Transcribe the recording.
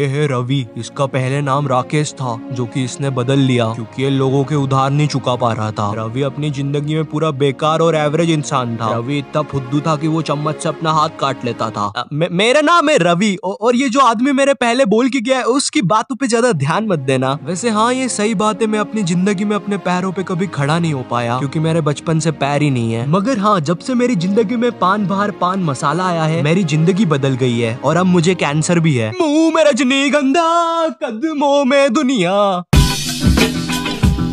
ये है रवि। इसका पहले नाम राकेश था जो कि इसने बदल लिया क्योंकि ये लोगों के उधार नहीं चुका पा रहा था। रवि अपनी ज़िंदगी में पूरा बेकार और एवरेज इंसान था। रवि इतना फुद्दू था कि वो चम्मच से अपना हाथ काट लेता था। अ, मे, मेरा नाम है रवि और ये जो आदमी मेरे पहले बोल के गया है उसकी बातों पे ज़्यादा ध्यान मत देना। वैसे हाँ ये सही बात है मैं अपनी ज़िंदगी में अपने पैरों पे कभी खड़ा नहीं हो पाया क्योंकि मेरे बचपन से पैर ही नहीं है। मगर हाँ जब से मेरी ज़िंदगी में पान बाहर पान मसाला आया है मेरी ज़िंदगी बदल गई है और अब मुझे कैंसर भी है। मुँह में रजनीगंधा कदमों में दुनिया